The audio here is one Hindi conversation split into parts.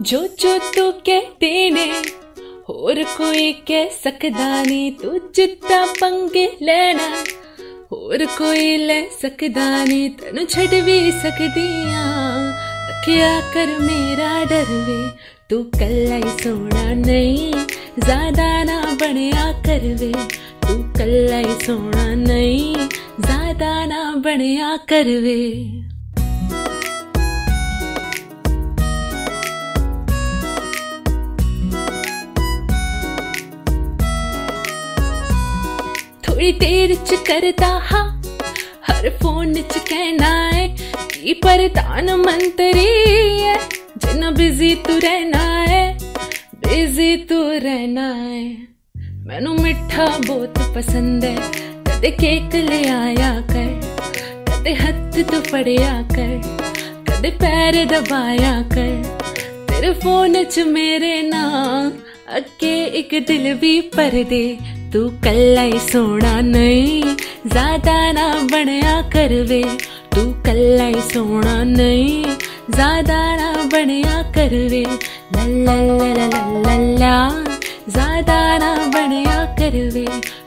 जो जो तू कहते ने होर कोई कह सकदा ने, तू जित्ता पंगे लेना। होर कोई ले सकदा ने, तेनू छड़ भी सकदी रखिया कर मेरा डर वे, तू कल्ला सोना नहीं ज़्यादा ना बनया कर वे। तू कल्ला सोना नहीं ज़्यादा ना बनया कर वे। थोड़ी देर च करदा हा। हर फ़ोन च कहना है कि प्रधानमंत्री है। जिन्ना बिज़ी तू रहना है बिज़ी तू रहना है। मैनू मिठा बहुत पसंद है, कदे केक ले आया कर, कदे हथ तो फड़िया कर, कदे पैर दबाया कर। तेरे फ़ोन च मेरे नाम अगे एक दिल भी पर दे तू कल्ला ही सोना नहीं ज़्यादा ना बनया कर वे तू कल्ला ही सोना नहीं ज़्यादा ना बनया कर वे ला ला ला ज़्यादा ना बनया कर वे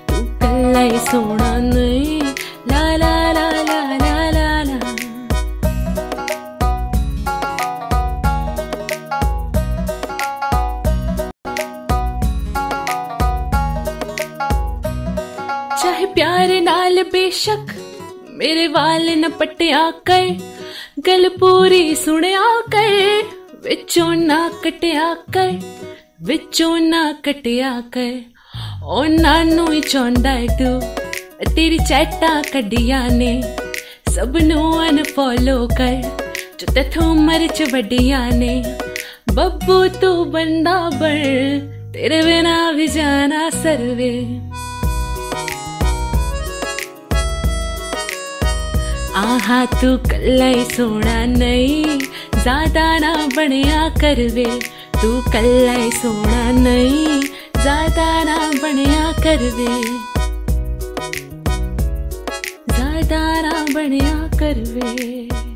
तू कल्ला ही सोना नहीं ला ਚਾਹੇ ਪਿਆਰ ਨਾਲ ਬੇਸ਼ੱਕ ਮੇਰੇ ਵਾਲ ਨਾ ਪਟਿਆ ਕਰ ਗੱਲ ਪੂਰੀ ਸੁਣਿਆ ਕਰ ਵਿੱਚੋਂ ਨਾ ਕਟਿਆ ਕਰ ਵਿੱਚੋਂ ਨਾ ਕਟਿਆ ਕਰ ਉਹਨਾਂ ਨੂੰ ਹੀ ਚੋਂਦਾ ਤੂੰ ਤੇਰੀ ਚੈਟਾਂ ਕੱਢੀਆਂ ਨੇ ਸਭ ਨੂੰ ਅਨਫੋਲੋ ਕਰ ਜੋ ਤੇਥੋਂ ਮਰਚ ਵੱਡੀਆਂ ਨੇ ਬੱਬੂ ਤੂੰ ਬੰਦਾ ਬਣ तेरे बिना भी जाना सर्वे आहा तू कल्ला सोना नहीं ज़्यादा ना बनया कर वे। तू कल्ला सोना नहीं ज़्यादा ना बनया कर वे। ज़्यादा ना बनया कर वे।